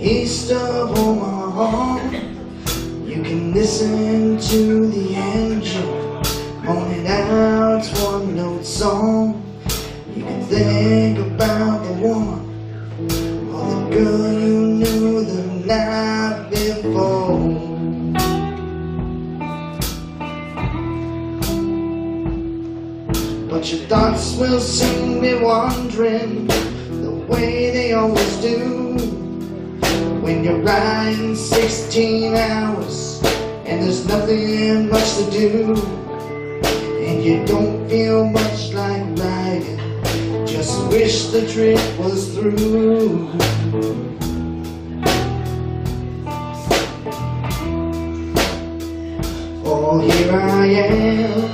east of Omaha. You can listen to the engine moaning out one note song. You can think about the one or the girl you knew the night before. But your thoughts will soon be wandering way they always do. When you're riding 16 hours and there's nothing much to do. And you don't feel much like riding, just wish the trip was through. Oh, here I am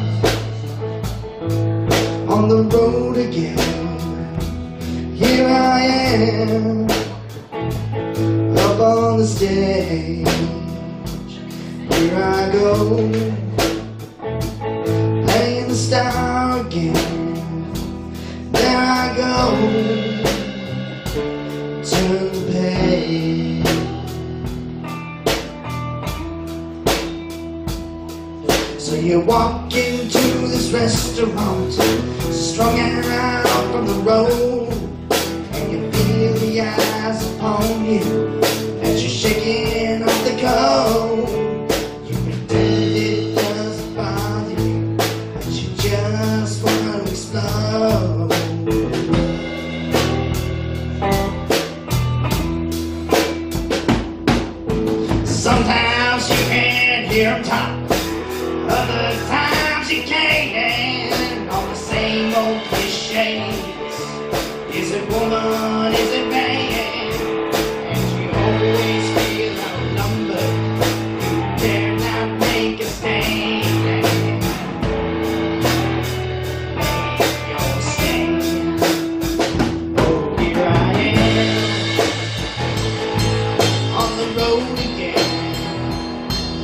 on the road again. I am up on the stage. Here I go playing the star again. There I go turn the page. So you walk into this restaurant, strung out from the road, Sometimes you can't hear 'em talk.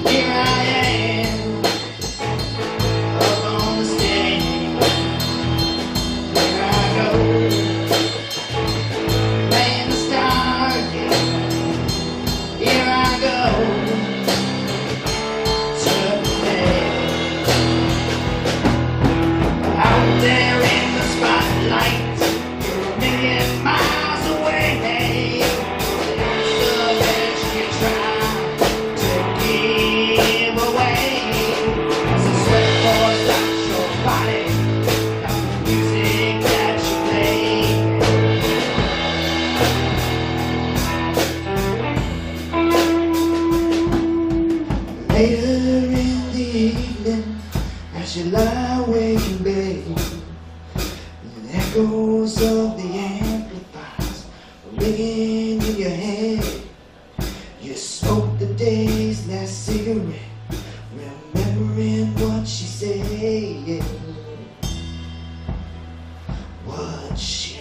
Here I am July waking day The echoes of the amplifiers Ringing in your head. You smoked the day's last cigarette Remembering what she said. What she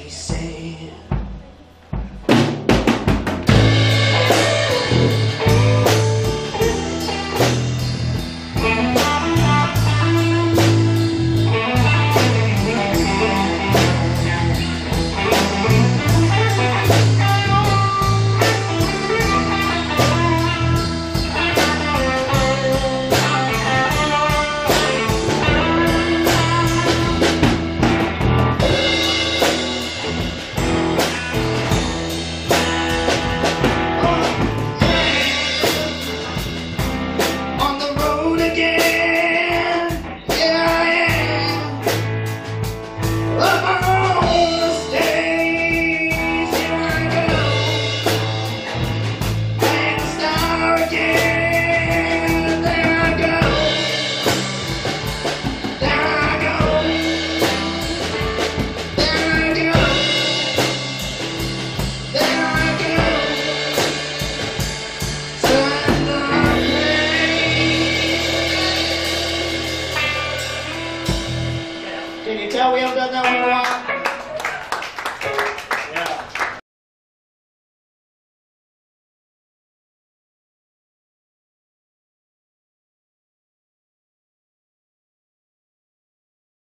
again.